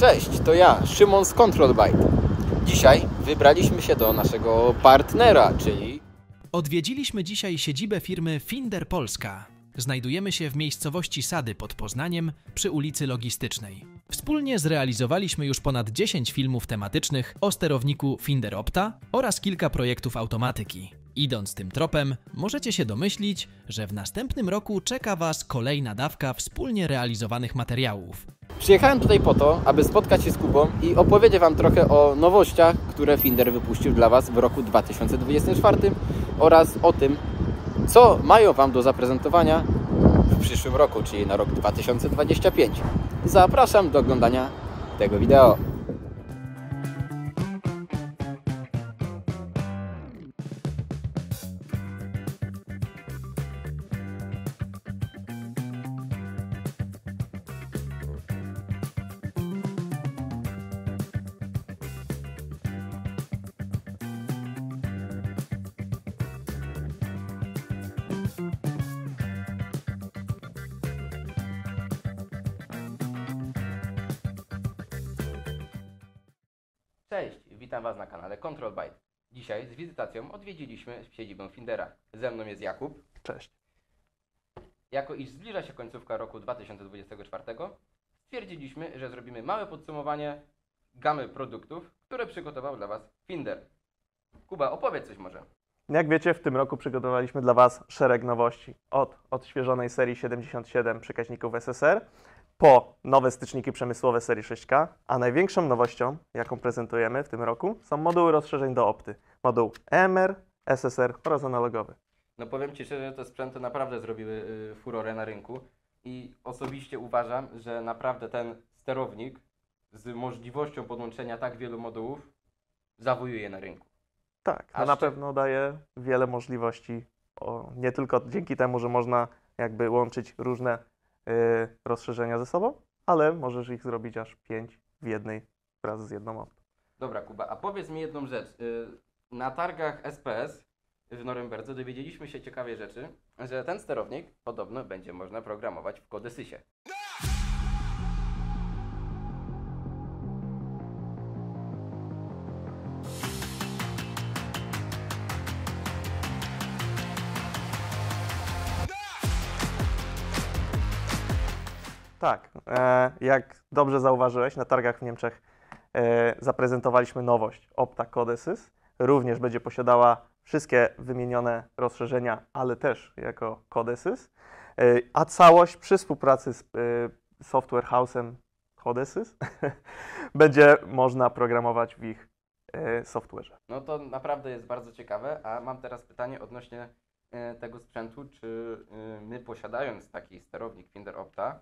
Cześć, to ja, Szymon z Control Byte. Dzisiaj wybraliśmy się do naszego partnera, czyli Odwiedziliśmy dzisiaj siedzibę firmy Finder Polska. Znajdujemy się w miejscowości Sady pod Poznaniem przy ulicy Logistycznej. Wspólnie zrealizowaliśmy już ponad 10 filmów tematycznych o sterowniku Finder Opta oraz kilka projektów automatyki. Idąc tym tropem, możecie się domyślić, że w następnym roku czeka Was kolejna dawka wspólnie realizowanych materiałów. Przyjechałem tutaj po to, aby spotkać się z Kubą i opowiedzieć Wam trochę o nowościach, które Finder wypuścił dla Was w roku 2024 oraz o tym, co mają Wam do zaprezentowania w przyszłym roku, czyli na rok 2025. Zapraszam do oglądania tego wideo. Cześć, witam Was na kanale Control Byte. Dzisiaj z wizytacją odwiedziliśmy siedzibę Findera. Ze mną jest Jakub. Cześć. Jako iż zbliża się końcówka roku 2024, stwierdziliśmy, że zrobimy małe podsumowanie gamy produktów, które przygotował dla Was Finder. Kuba, opowiedz coś może. Jak wiecie, w tym roku przygotowaliśmy dla Was szereg nowości. Od odświeżonej serii 77 przekaźników SSR po nowe styczniki przemysłowe serii 6K, a największą nowością, jaką prezentujemy w tym roku, są moduły rozszerzeń do opty. Moduł EMR, SSR oraz analogowy. No powiem Ci szczerze, że te sprzęty naprawdę zrobiły y, furorę na rynku i osobiście uważam, że naprawdę ten sterownik z możliwością podłączenia tak wielu modułów zawojuje na rynku. Tak, A to na pewno daje wiele możliwości, o, nie tylko dzięki temu, że można jakby łączyć różne rozszerzenia ze sobą, ale możesz ich zrobić aż 5 w jednej wraz z jedną optą. Dobra, Kuba, a powiedz mi jedną rzecz. Y, Na targach SPS w Norymberdze dowiedzieliśmy się ciekawej rzeczy, że ten sterownik podobno będzie można programować w Codesysie. Tak, e, jak dobrze zauważyłeś, na targach w Niemczech e, zaprezentowaliśmy nowość Opta Codesys. Również będzie posiadała wszystkie wymienione rozszerzenia, ale też jako Codesys, e, a całość przy współpracy z software house'em Codesys będzie można programować w ich software'ze. No to naprawdę jest bardzo ciekawe, a mam teraz pytanie odnośnie tego sprzętu, czy my posiadając taki sterownik Finder Opta,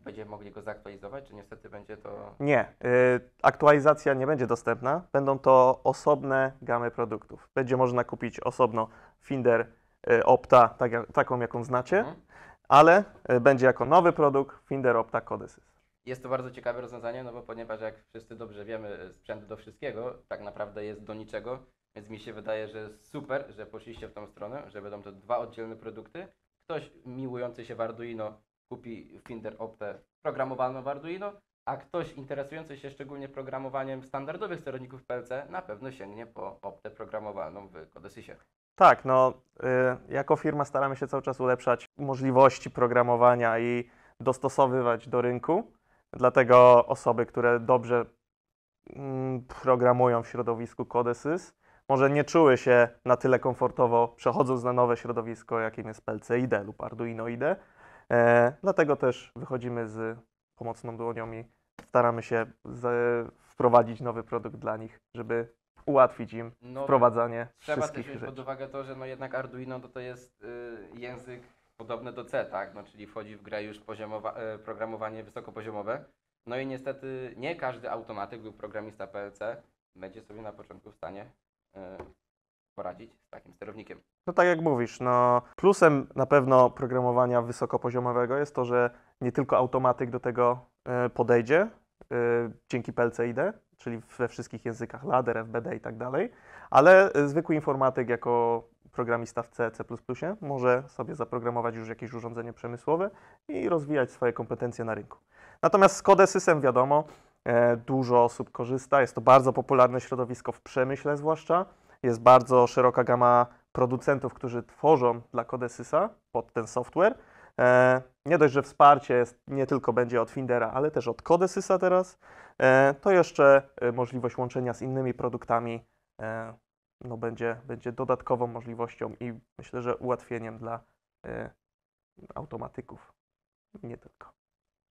będziemy mogli go zaktualizować, czy niestety będzie to... Nie, y, aktualizacja nie będzie dostępna. Będą to osobne gamy produktów. Będzie można kupić osobno Finder y, Opta, tak, taką jaką znacie, Mhm. ale y, będzie jako nowy produkt Finder Opta Codesys. Jest to bardzo ciekawe rozwiązanie, no bo ponieważ jak wszyscy dobrze wiemy, sprzęt do wszystkiego tak naprawdę jest do niczego, więc mi się wydaje, że super, że poszliście w tą stronę, że będą to dwa oddzielne produkty. Ktoś miłujący się w Arduino kupi Finder Optę programowaną w Arduino, a ktoś interesujący się szczególnie programowaniem standardowych sterowników PLC na pewno sięgnie po Optę programowalną w Codesysie. Tak, no y, jako firma staramy się cały czas ulepszać możliwości programowania i dostosowywać do rynku. Dlatego osoby, które dobrze mm, programują w środowisku Codesys, może nie czuły się na tyle komfortowo przechodząc na nowe środowisko, jakim jest PLC IDE lub Arduino IDE. E, dlatego też wychodzimy z pomocną dłonią i staramy się z, wprowadzić nowy produkt dla nich, żeby ułatwić im No, wprowadzanie Trzeba też wszystkich wziąć rzeczy. pod uwagę to, że no jednak Arduino to, to jest y, język podobny do C, tak? No, czyli wchodzi w grę już e, programowanie wysokopoziomowe. No i niestety nie każdy automatyk lub programista PLC będzie sobie na początku w stanie e, poradzić z takim sterownikiem. No tak jak mówisz, no plusem na pewno programowania wysokopoziomowego jest to, że nie tylko automatyk do tego e, podejdzie e, dzięki PLC IDE, czyli we wszystkich językach ladder, FBD i tak dalej, ale e, zwykły informatyk jako programista w C, C++ może sobie zaprogramować już jakieś urządzenie przemysłowe i rozwijać swoje kompetencje na rynku. Natomiast z Codesysem wiadomo, Dużo osób korzysta. Jest to bardzo popularne środowisko w przemyśle zwłaszcza. Jest bardzo szeroka gama producentów, którzy tworzą dla Codesysa pod ten software. E, Nie dość, że wsparcie jest, nie tylko będzie od Findera, ale też od Codesysa teraz, e, to jeszcze e, możliwość łączenia z innymi produktami no będzie, będzie dodatkową możliwością i myślę, że ułatwieniem dla automatyków. Nie tylko.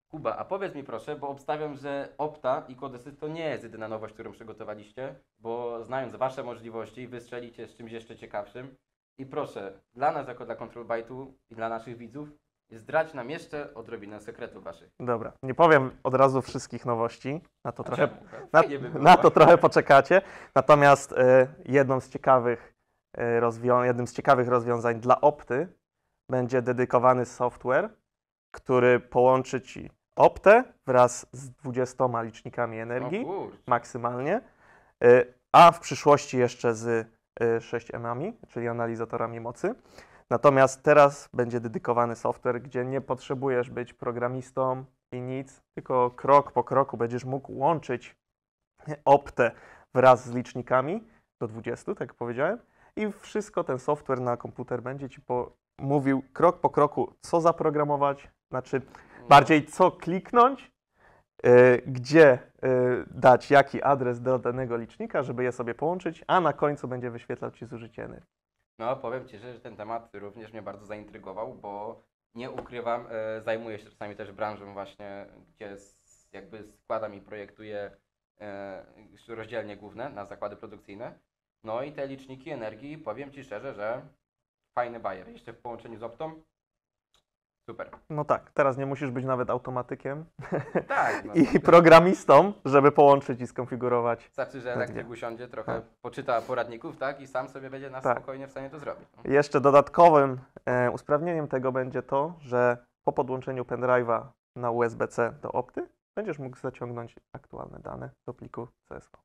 Kuba, a powiedz mi proszę, bo obstawiam, że Opta i Kodesy to nie jest jedyna nowość, którą przygotowaliście, bo znając Wasze możliwości, wystrzelicie z czymś jeszcze ciekawszym. I proszę, dla nas jako dla Control Byte'u i dla naszych widzów, zdrać nam jeszcze odrobinę sekretów Waszych. Dobra, nie powiem od razu wszystkich nowości, na to A trochę, na, by na to trochę poczekacie. Natomiast e, jedną z ciekawych, rozwią- jednym z ciekawych rozwiązań dla Opty będzie dedykowany software, który połączy Ci Optę wraz z 20 licznikami energii maksymalnie, y, a w przyszłości jeszcze z y, 6M-ami, czyli analizatorami mocy. Natomiast teraz będzie dedykowany software, gdzie nie potrzebujesz być programistą i nic, tylko krok po kroku będziesz mógł łączyć optę wraz z licznikami do 20, tak jak powiedziałem, i wszystko ten software na komputer będzie Ci po, mówił krok po kroku, co zaprogramować, znaczy. Bardziej co kliknąć, y, gdzie y, dać jaki adres do danego licznika, żeby je sobie połączyć, a na końcu będzie wyświetlał Ci zużycie energii. No, powiem Ci, że ten temat również mnie bardzo zaintrygował, bo nie ukrywam, e, zajmuję się czasami też branżą właśnie, gdzie jakby składam i projektuję rozdzielnie główne na zakłady produkcyjne. No i te liczniki energii, powiem Ci szczerze, że fajny bajer. Jeszcze w połączeniu z Optą, super. No tak, teraz nie musisz być nawet automatykiem Tak, no. i programistą, żeby połączyć i skonfigurować. Wystarczy, że elektryk usiądzie, trochę Tak. poczyta poradników, tak, i sam sobie będzie na Tak. spokojnie w stanie to zrobić. Jeszcze dodatkowym e, usprawnieniem tego będzie to, że po podłączeniu pendrive'a na USB-C do opty będziesz mógł zaciągnąć aktualne dane do pliku CSV.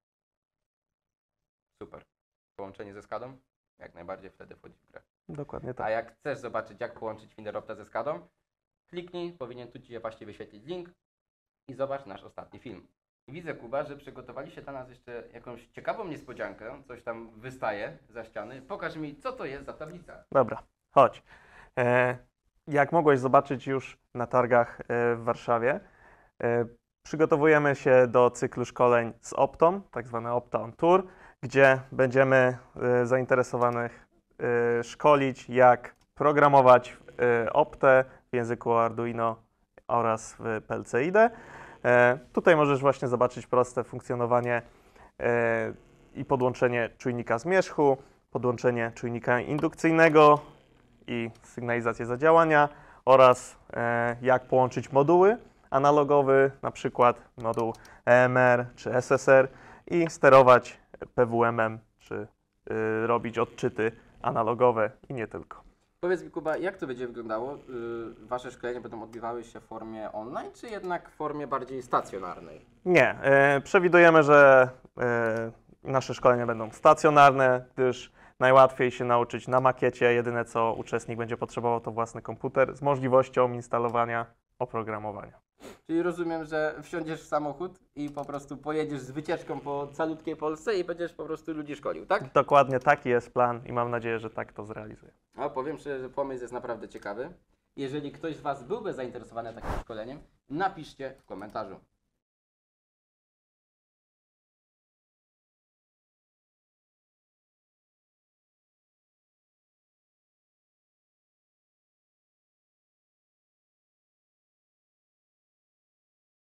Super. Połączenie ze SCADą? Jak najbardziej wtedy wchodzi w grę. Dokładnie A tak. jak chcesz zobaczyć, jak połączyć Finderopta ze SCADą, kliknij, powinien tu Ci się właśnie wyświetlić link i zobacz nasz ostatni film. Widzę, Kuba, że przygotowaliście dla nas jeszcze jakąś ciekawą niespodziankę, coś tam wystaje za ściany. Pokaż mi, co to jest za tablica. Dobra, chodź. E, jak mogłeś zobaczyć już na targach e, w Warszawie, e, przygotowujemy się do cyklu szkoleń z Optą, tak zwane Opta on Tour, gdzie będziemy e, zainteresowanych e, szkolić, jak programować e, Optę w języku Arduino oraz w PLC IDE. E, tutaj możesz właśnie zobaczyć proste funkcjonowanie i podłączenie czujnika zmierzchu, podłączenie czujnika indukcyjnego i sygnalizację zadziałania oraz jak połączyć moduły analogowy, na przykład moduł EMR czy SSR i sterować PWM-em czy y, robić odczyty analogowe i nie tylko. Powiedz mi, Kuba, jak to będzie wyglądało? Yy, wasze szkolenia będą odbywały się w formie online, czy jednak w formie bardziej stacjonarnej? Nie, e, przewidujemy, że e, nasze szkolenia będą stacjonarne, gdyż najłatwiej się nauczyć na makiecie. Jedyne co uczestnik będzie potrzebował to własny komputer z możliwością instalowania oprogramowania. Czyli rozumiem, że wsiądziesz w samochód i po prostu pojedziesz z wycieczką po calutkiej Polsce i będziesz po prostu ludzi szkolił, tak? Dokładnie taki jest plan i mam nadzieję, że tak to zrealizuję. No, powiem szczerze, że pomysł jest naprawdę ciekawy. Jeżeli ktoś z Was byłby zainteresowany takim szkoleniem, napiszcie w komentarzu.